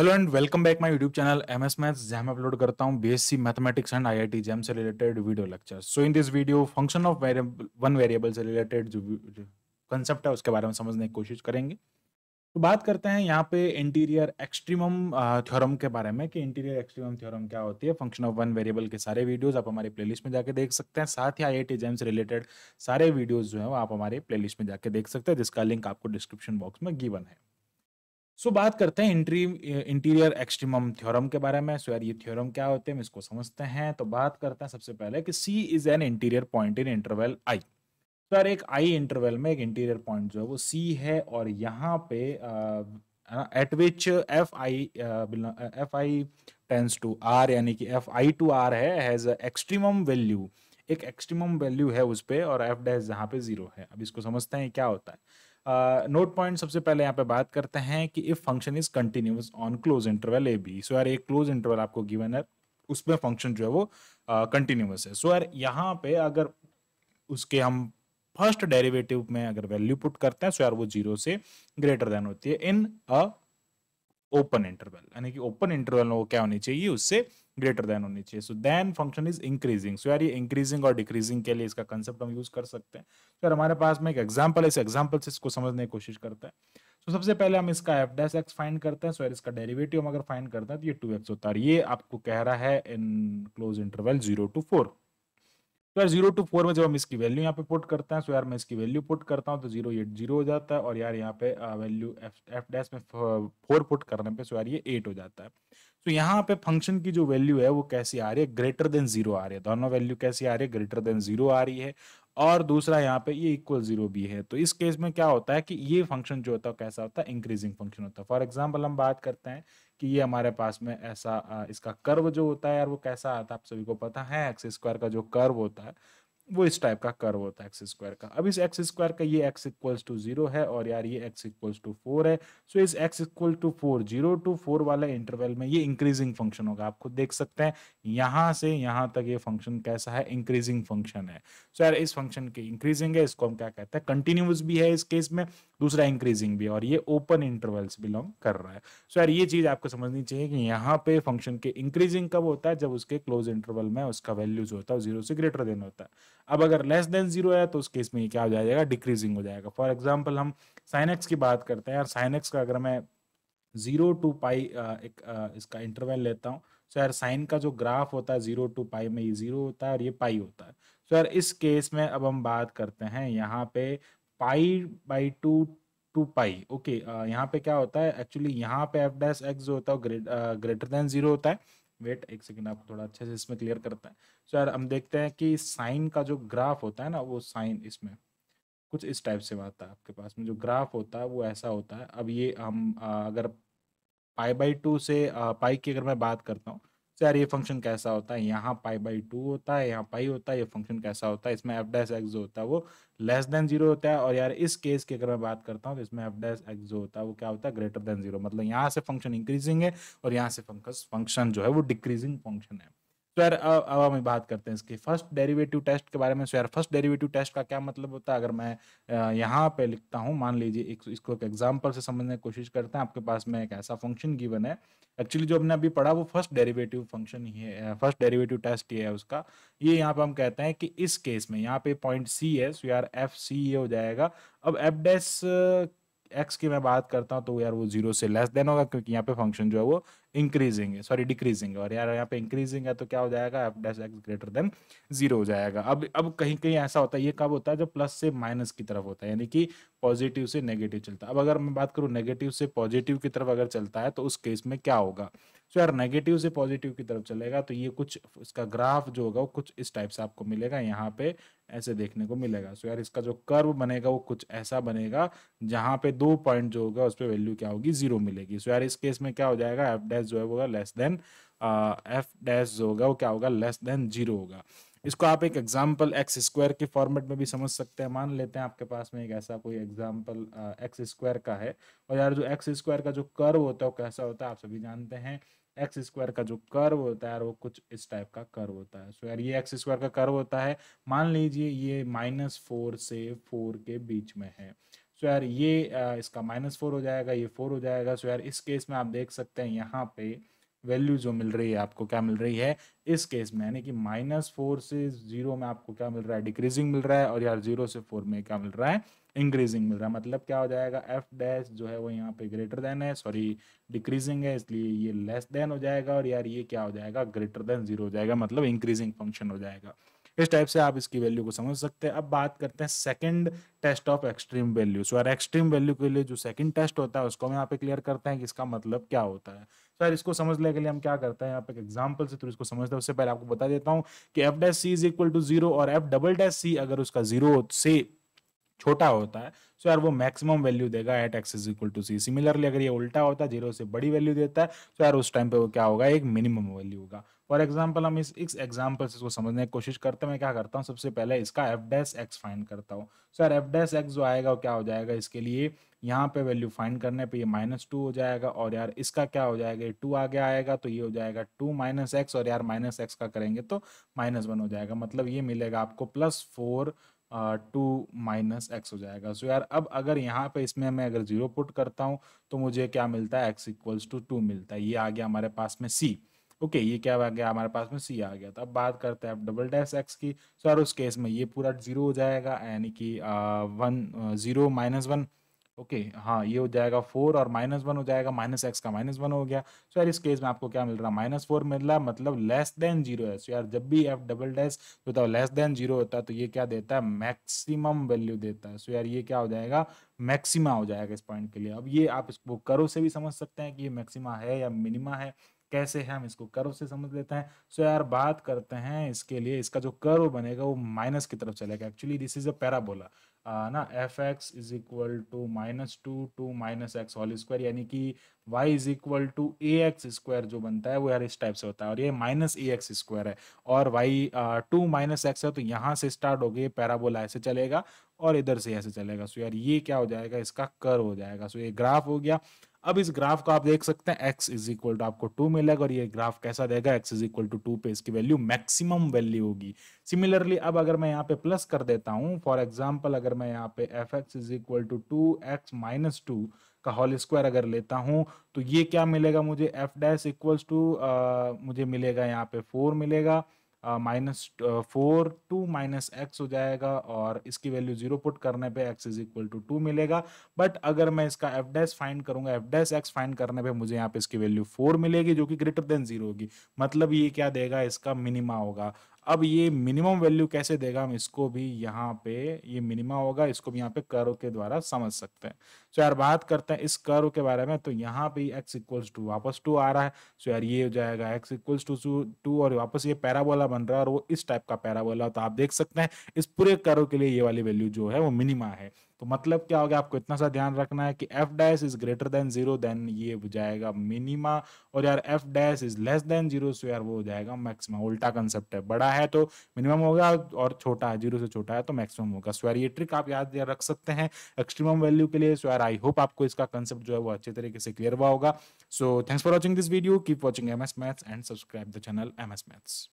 Hello and welcome back my YouTube channel M S maths जहाँ मैं upload करता हूँ BSc mathematics and IIT JAM से related video lecture so in this video function of one variable से related जो concept है, उसके बारे में समझने की कोशिश करेंगे। तो बात करते हैं यहाँ पे इंटीरियर एक्सट्रीमम थ्योरम के बारे में कि इंटीरियर एक्सट्रीमम थ्योरम क्या होती है। फ़ंक्शन ऑफ़ वन वेरिएबल के सारे वीडियोस आप हमारी प्लेलिस्ट में जाके देख सकते हैं। साथ ही आई जैम से रिलेटेड सारे वीडियोस जो है वो आप हमारे प्लेलिस्ट में जाके देख सकते हैं, जिसका लिंक आपको डिस्क्रिप्शन बॉक्स में गिवन है। सो so, बात करते हैं इंट्री इंटीरियर एक्सट्रीमम थ्योरम के बारे में। सो यार ये थ्योरम क्या होते हैं? इसको समझते हैं। तो बात करते हैं सबसे पहले कि C is an interior point in interval I तो यार एक आई इंटरवल में एक इंटीरियर पॉइंट जो है वो सी है और यहाँ पे at which F I F I tends to R यानी कि एफ़ आई टू आर है हैज़ एक्सट्रीमम वैल्यू एक एक्सट्रीमम वैल्यू है उस पर और एफ़ डैश जहाँ पे ज़ीरो है। अब इसको समझते हैं क्या होता है। नोट पॉइंट सबसे पहले यहाँ पे बात करते हैं कि if function is continuous on close interval a b so यार एक क्लोज इंटरवल आपको गिवन है उसमें फ़ंक्शन जो है वो कंटिन्यूस uh, है। सो so, यार यहाँ पे अगर उसके हम फ़र्स्ट डेरिवेटिव में अगर वैल्यू पुट करते हैं सो so यार वो ज़ीरो से ग्रेटर देन होती है इन अ ओपन इंटरवल यानी कि ओपन इंटरवल वो क्या होनी चाहिए उससे ग्रेटर देन होनी चाहिए। So then function is increasing so यार ये इंक्रीजिंग और डिक्रीजिंग के लिए इसका कंसेप्ट हम यूज़ कर सकते हैं। तो यार हमारे पास में एक एग्जांपल है इस एग्जांपल से इसको समझने की कोशिश करते हैं। तो सबसे पहले हम इसका एफ़ डैश एक्स फाइंड करते हैं। सो so, यार इसका डेरिवेटिव हम अगर फाइंड करते हैं तो ये टू एक्स होता है। ये आपको कह रहा है in close interval zero to four तो यार ज़ीरो टू फोर में जब हम इसकी वैल्यू यहाँ पे पुट करते हैं सो यार मैं इसकी वैल्यू पुट करता हूँ तो ज़ीरो एट ज़ीरो हो जाता है। और यार यहाँ पे वैल्यू एफ़ एफ़ डैश में फोर पुट करने पे सो यार ये एट हो जाता है। तो यहाँ पे फ़ंक्शन की जो वैल्यू है वो कैसी आ रही है? ग्रेटर देन ज़ीरो आ रही है। दोनों वैल्यू कैसी आ रही है? ग्रेटर देन ज़ीरो आ रही है। और दूसरा यहाँ पे ये इक्वल ज़ीरो भी है। तो इस केस में क्या होता है कि ये फ़ंक्शन जो होता है कैसा होता है? इंक्रीजिंग फ़ंक्शन होता है। फॉर एग्ज़ाम्पल हम बात करते हैं कि ये हमारे पास में ऐसा इसका कर्व जो होता है यार वो कैसा आता है? आप सभी को पता है एक्स स्क्वायर का जो कर्व होता है वो इस टाइप का कर्व होता है एक्स स्क्वायर का। अब इस एक्स स्क्वायर का ये एक्स इक्वल्स टू ज़ीरो है और यार ये एक्स इक्वल्स टू फोर है। सो इस x equal to four zero to four वाले इंटरवल में ये इंक्रीजिंग फ़ंक्शन होगा। आप खुद देख सकते हैं, यहाँ से यहाँ तक ये फ़ंक्शन कैसा है? इंक्रीजिंग फ़ंक्शन है। सो यार इस फ़ंक्शन की इंक्रीजिंग है, इसको हम क्या कहते हैं? कंटिन्यूस भी है इस केस में, दूसरा इंक्रीजिंग भी और ये ओपन इंटरवल्स बिलोंग कर रहा है। सो यार ये चीज़ आपको समझनी चाहिए कि यहाँ पे फ़ंक्शन के इंक्रीजिंग कब होता है? जब उसके क्लोज इंटरवल में उसका वैल्यू जो होता है ज़ीरो से ग्रेटर देन होता है। अब अगर लेस देन ज़ीरो है तो उस केस में क्या हो जाएगा? डिक्रीजिंग हो जाएगा। फॉर एग्ज़ाम्पल हम साइन एक्स की बात करते हैं यार साइन एक्स का अगर मैं ज़ीरो टू पाई एक इसका इंटरवल लेता हूँ सो यार साइन का जो ग्राफ होता है ज़ीरो टू पाई में ये ज़ीरो होता है और ये पाई होता है। सो यार इस केस में अब हम बात करते हैं, यहाँ पे pi by two two pi okay यहाँ पे क्या होता है? एक्चुअली यहाँ पे एफ़ डैश एक्स जो होता है ग्रेटर देन ज़ीरो होता है। वेट, एक सेकेंड, आपको थोड़ा अच्छे से इसमें क्लियर करते हैं। सो यार, हम देखते हैं कि साइन का जो ग्राफ होता है ना, वो साइन इसमें, कुछ इस टाइप से आता है आपके पास में। जो ग्राफ होता है, वो ऐसा होता है। अब ये हम, अगर पाई बाई टू से पाई की अगर मैं बात करता हूँ तो यार ये फ़ंक्शन कैसा होता है? यहाँ पाई बाई टू होता है, यहाँ पाई होता है, ये फ़ंक्शन कैसा होता है? इसमें एफ़ डैश एक्स जो होता है वो लेस देन ज़ीरो होता है और यार इस केस की अगर मैं बात करता हूँ तो इसमें एफ़ डैश एक्स जो होता है वो क्या होता है? ग्रेटर देन ज़ीरो मतलब यहाँ से फ़ंक्शन इंक्रीजिंग है और यहाँ से फ़ंक्शन जो है वो डिक्रीजिंग फ़ंक्शन है। तो यार अब हम बात करते हैं इसके। फ़र्स्ट डेरिवेटिव टेस्ट के बारे में सो यार फ़र्स्ट डेरिवेटिव टेस्ट का क्या मतलब होता है? अगर मैं यहाँ पे लिखता हूँ, मान लीजिए एक इसको एक एग्ज़ाम्पल से समझने की कोशिश करते हैं, आपके पास में एक ऐसा फ़ंक्शन गिवन है। एक्चुअली जो हमने अभी पढ़ा, वो फ़र्स्ट डेरिवेटिव फ़ंक्शन ही है फ़र्स्ट डेरिवेटिव टेस्ट ये है उसका। ये यहाँ पे हम कहते हैं कि इस केस में, यहाँ पे पॉइंट सी है सो एफ़ सी ये हो जाएगा। अब एफ़ डेस एक्स की मैं बात करता हूँ तो यार वो ज़ीरो से लेस देन होगा, क्योंकि यहाँ पे फ़ंक्शन जो है वो इंक्रीजिंग है सॉरी डिक्रीजिंग है। और यार यहाँ पे इंक्रीजिंग है तो क्या हो जाएगा? F dash x greater than zero हो जाएगा। अब अब कहीं कहीं ऐसा होता है, ये कब होता है? जब प्लस से माइनस की तरफ़ होता है, यानी कि पॉजिटिव से नेगेटिव चलता है। अब अगर मैं बात करूँ नेगेटिव से पॉजिटिव की तरफ़ अगर चलता है तो उस केस में क्या होगा? सो यार नेगेटिव से पॉजिटिव की तरफ़ चलेगा तो ये कुछ, इसका ग्राफ जो होगा, वो कुछ इस टाइप से आपको मिलेगा। यहाँ पे ऐसे देखने को मिलेगा। सो so यार इसका जो कर्व बनेगा वो कुछ ऐसा बनेगा, जहाँ पे दो पॉइंट जो होगा उस पर वैल्यू क्या होगी? ज़ीरो मिलेगी। सो so यार इस केस में क्या हो जाएगा? एफ़ डैश जो है वो लेस देन एफ़ डैश जो होगा वो क्या होगा? लेस देन ज़ीरो होगा। इसको आप एक एग्ज़ाम्पल एक्स स्क्वायर के फॉर्मेट में भी समझ सकते हैं। मान लेते हैं आपके पास में एक ऐसा कोई एग्ज़ाम्पल एक्स स्क्वायर का है। और यार जो एक्स स्क्वायर का जो कर्व होता है वो कैसा होता है आप सभी जानते हैं। एक्स स्क्वायर का जो कर्व होता है यार वो कुछ इस टाइप का कर्व होता है। सो यार ये एक्स स्क्वायर का कर्व होता है। मान लीजिए ये माइनस फोर से फोर के बीच में है। सो यार ये इसका माइनस फोर हो जाएगा, ये फोर हो जाएगा। सो यार इस केस में आप देख सकते हैं यहाँ पे वैल्यू जो मिल रही है आपको क्या मिल रही है? इस केस में, यानी कि माइनस फोर से ज़ीरो में आपको क्या मिल रहा है? डिक्रीजिंग मिल रहा है और यार ज़ीरो से फोर में क्या मिल रहा है? इंक्रीजिंग मिल रहा है। मतलब क्या हो जाएगा एफ़ डैश जो है वो यहाँ पे ग्रेटर देन है सॉरी डिक्रीजिंग है, इसलिए ये लेस देन हो जाएगा और यार ये क्या हो जाएगा ग्रेटर देन ज़ीरो हो जाएगा मतलब इंक्रीजिंग फ़ंक्शन हो जाएगा। इस टाइप से आप इसकी वैल्यू को समझ सकते हैं। अब बात करते हैं second test of extreme value so यार एक्सट्रीम वैल्यू के लिए जो सेकंड टेस्ट होता है, उसको हम यहाँ पे क्लियर करते हैं कि इसका मतलब क्या होता है। सो यार इसको समझने के लिए हम क्या करते हैं, यहाँ पे एग्ज़ाम्पल से तो इसको समझते हैं। उससे पहले आपको बता देता हूँ कि f dash c is equal to zero और एफ़ डबल डैश सी अगर उसका ज़ीरो से छोटा होता है सो यार वो मैक्सिमम वैल्यू देगा at x is equal to c similarly अगर ये उल्टा होता है ज़ीरो से बड़ी वैल्यू देता है तो यार उस टाइम पे वो क्या होगा, एक मिनिमम वैल्यू होगा। फॉर एग्ज़ाम्पल हम इस इस एग्ज़ाम्पल से इसको समझने की कोशिश करते हैं, मैं क्या करता हूँ, सबसे पहले इसका एफ़ डैश एक्स फाइंड करता हूँ। सो यार एफ़ डैश एक्स जो आएगा, वो क्या हो जाएगा, इसके लिए यहाँ पे वैल्यू फाइंड करने पे ये माइनस टू हो जाएगा, और यार इसका क्या हो जाएगा, ये टू आगे आएगा तो ये हो जाएगा टू माइनस एक्स और यार माइनस एक्स का करेंगे तो माइनस वन हो जाएगा। मतलब ये मिलेगा आपको plus four two minus x हो जाएगा। सो so यार अब अगर यहाँ पे इसमें मैं अगर ज़ीरो पुट करता हूँ तो मुझे क्या मिलता है? एक्स इक्वल्स टू टू मिलता है। ये आ गया हमारे पास में सी। ओके okay, ये क्या आ गया? हमारे पास में सी आ गया। तो अब बात करते हैं अब डबल डैश एक्स की। सो so यार उस केस में ये पूरा ज़ीरो हो जाएगा यानी कि one zero minus one. Okay हाँ ये हो जाएगा फोर और माइनस वन हो जाएगा, माइनस एक्स का माइनस वन हो गया। सो यार इस केस में आपको क्या मिल रहा? है माइनस फोर मिल रहा है मतलब लेस देन ज़ीरो है। सो यार जब भी एफ़ डबल डैश होता है लेस देन ज़ीरो होता है तो ये क्या देता है? मैक्सिमम वैल्यू देता है। सो यार ये क्या हो जाएगा? मैक्सिमा हो जाएगा इस पॉइंट के लिए। अब ये आप इसको करो से भी समझ सकते हैं कि ये मैक्सिमा है या मिनिमा है। कैसे है, हम इसको कर्व से समझ लेते हैं। सो यार बात करते हैं इसके लिए। इसका जो कर्व बनेगा वो माइनस की तरफ़ चलेगा। Actually this is a parabola ना f x is equal to minus two two minus x whole square यानी कि y is equal to a x square जो बनता है, वो यार इस टाइप से होता है। और ये माइनस ए एक्स स्क्वायर है। और वाई टू माइनस एक्स है तो यहाँ से स्टार्ट हो गई पैराबोला ऐसे चलेगा और इधर से ऐसे चलेगा। सो यार ये क्या हो जाएगा? इसका कर हो जाएगा। सो ये ग्राफ हो गया। अब इस ग्राफ को आप देख सकते हैं, x इज़ इक्वल टू आपको टू मिलेगा और ये ग्राफ कैसा देगा, x is equal to two पे इसकी वैल्यू मैक्सिमम वैल्यू होगी। सिमिलरली अब अगर मैं यहाँ पे प्लस कर देता हूँ फॉर एग्ज़ाम्पल अगर मैं यहाँ पे f x is equal to two x minus two का होल स्क्वायर अगर लेता हूँ तो ये क्या मिलेगा मुझे? एफ़ डैश इक्वल्स टू मुझे मिलेगा यहाँ पे फोर मिलेगा। Minus four two minus x हो जाएगा और इसकी वैल्यू ज़ीरो पुट करने पे x is equal to two मिलेगा। बट अगर मैं इसका एफ़ डैश फाइंड करूँगा एफ़ डैश एक्स फाइंड करने पे मुझे यहाँ पे इसकी वैल्यू फोर मिलेगी, जो कि ग्रेटर देन ज़ीरो होगी। मतलब ये क्या देगा? इसका मिनिमा होगा। अब ये मिनिमम वैल्यू कैसे देगा हम इसको भी यहाँ पे, ये मिनिमा होगा, इसको भी यहाँ पे कर्व के द्वारा समझ सकते हैं। सो यार बात करते हैं इस कर्व के बारे में तो यहाँ पे एक्स इक्वल्स टू वापस टू आ रहा है। सो यार ये हो जाएगा एक्स इक्वल्स टू टू और वापस ये पैराबोला बन रहा है, और वो इस टाइप का पैराबोला तो आप देख सकते हैं इस पूरे कर्व के लिए ये वाली वैल्यू जो है वो मिनिमा है। तो मतलब क्या हो गया, आपको इतना सा ध्यान रखना है कि f dash is greater than zero then ये हो जाएगा मिनिमा और यार f dash is less than zero so यार वो हो जाएगा मैक्सिमम उल्टा कंसेप्ट है। बड़ा है तो मिनिमम होगा और छोटा है ज़ीरो से छोटा है तो मैक्सिमम होगा। सो यार ये ट्रिक आप याद रख सकते हैं एक्सट्रीमम वैल्यू के लिए। सो यार आई होप आपको इसका कंसेप्ट जो है वो अच्छे तरीके से क्लियर हुआ होगा। So thanks for watching this video keep watching M S maths and subscribe the channel M S maths